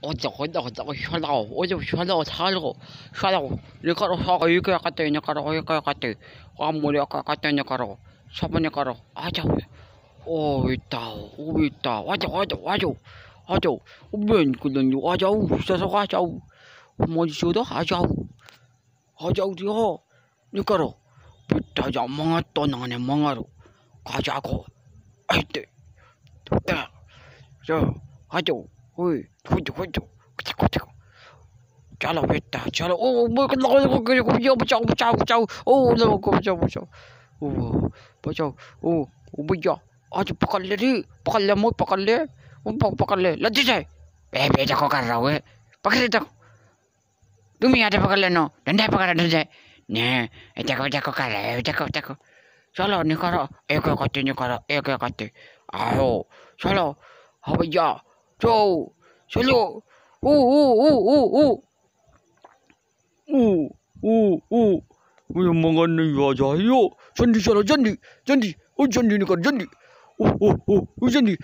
어쩌 어쩌 어쩌 샤라오 어쩌 샤라오 샤라오 샤라오 니카로 샤가 이거 같대 니카로 이거 같대 아무리 아까 같대 니카로 샤바 니카로 아자 오 있다 오 있다 와자 와자 와자 와자 오면 그는 와자 서서 가자 뭐지 저도 하자 하자 어디요 니카로 비타자 멍아 또 나네 멍아로 가자고 아이때 저 하자 ओए खुद खुद कुछ कुछ चलो बेटा चलो ओ मैं को को बचाओ बचाओ बचाओ ओ लोगों को बचाओ बचाओ ओ बचाओ ओ ओ भैया आज पकड़ ले रे पकड़ ले मुझ पकड़ ले वो पकड़ ले लज्जे जाए बे बेटा को कर रहा हूँ पकड़ ले तुम यहाँ से पकड़ लेना डंडा पकड़ डर जाए ने देखो देखो कर रहे हो देखो देखो चलो निकलो एक एक करते निकलो एक एक करते आओ चलो हाँ भैया 저 살려 오오오오오 오오오 왜 엄마가는 여자요 전디 살아 전디 전디 어 전디니까 전디 오오오 전디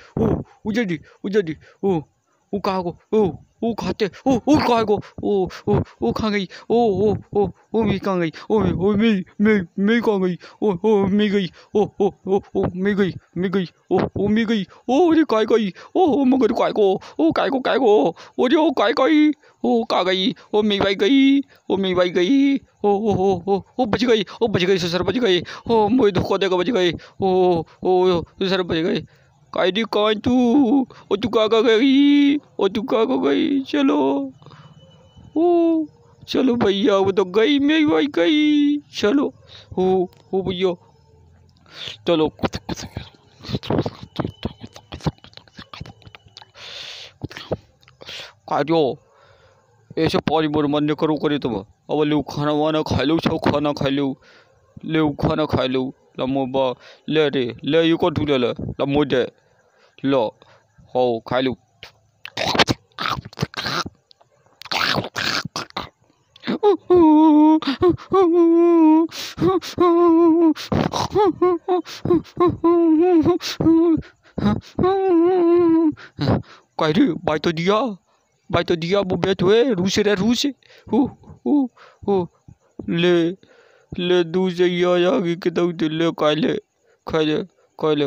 오 전디 오 전디 오오 가고 오 Coi cô ô ô ô khang ấy ô ô ô ô mi khang ấy ô ô mi mi mi khang ấy ô ô mi gầy ô ô ô ô mi gầy mi gầy ô ô mi gầy ô đi cái cái ô mọi người đi cái cô ô cái cô cái cô ô đi ô cái cái ô cá gầy ô mi bay gầy ô mi bay gầy ô ô ô ô ô bच गई ô बच गई ससुर बच गई ô मुझे दुख देगा बच गई ओ ओ ससुर बच गई कायदी कौन तू ओ तू का गई ओ तू का गई चलो ओ चलो भैया वो तो गई मेरी भाई गई चलो ओ ओ भैया चलो काजो ऐसे पानी मोर मन नहीं करो करे तुम अब ले खाना वाना खा लो छो खाना खा लो ले खाना खा लो लमो बा ले रे ले यू को ढूले ले लमो दे लो हो लू कह रही भाई तो दिया भाई तो दिया वो बैठ हुए रूस रे रूस ले ले दूसरे आगे के दऊ ले खा ले खा ले खा ले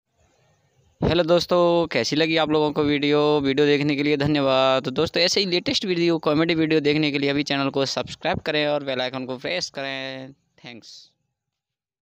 हेलो दोस्तों, कैसी लगी आप लोगों को वीडियो? वीडियो देखने के लिए धन्यवाद। तो दोस्तों, ऐसे ही लेटेस्ट वीडियो कॉमेडी वीडियो देखने के लिए अभी चैनल को सब्सक्राइब करें और बेल आइकन को प्रेस करें। थैंक्स